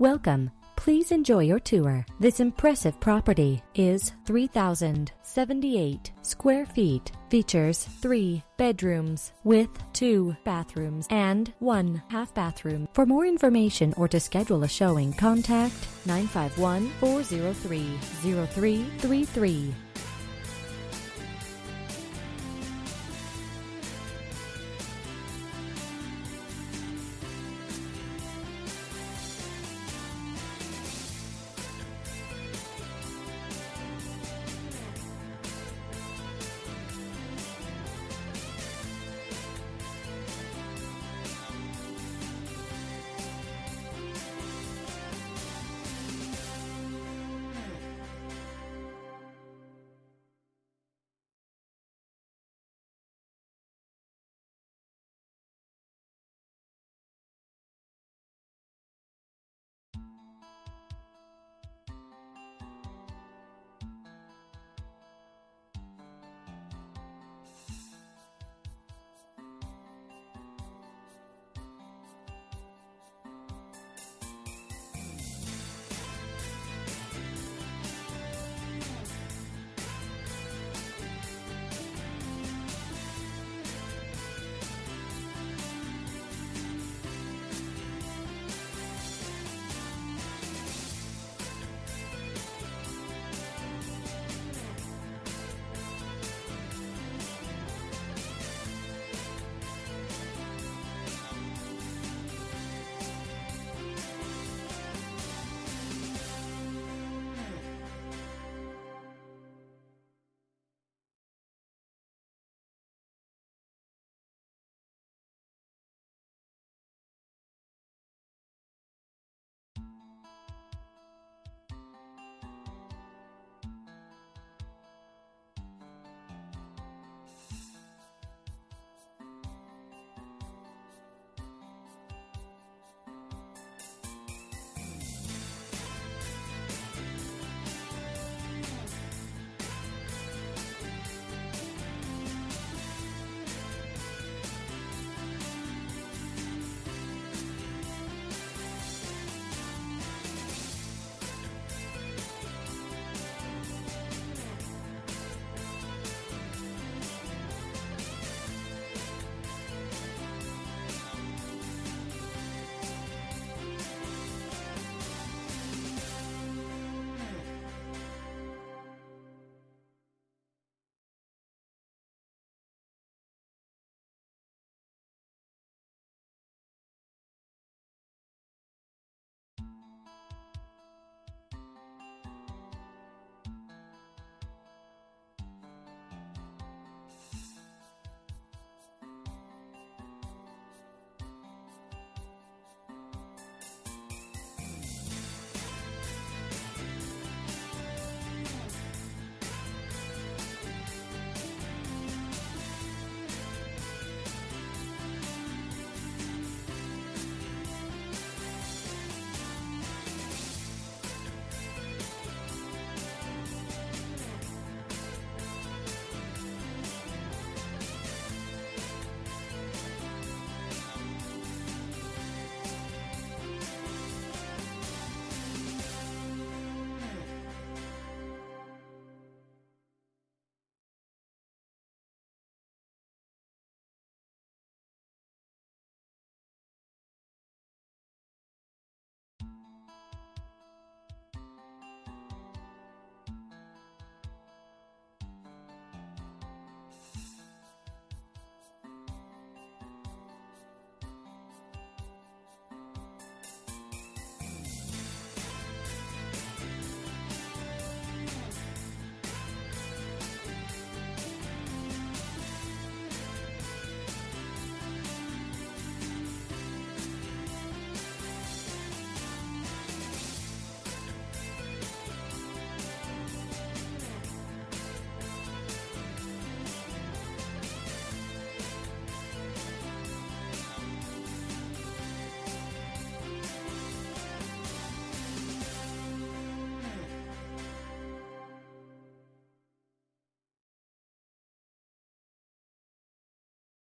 Welcome. Please enjoy your tour. This impressive property is 3,078 square feet. Features three bedrooms with two bathrooms and one half bathroom. For more information or to schedule a showing, contact 951 403 0333.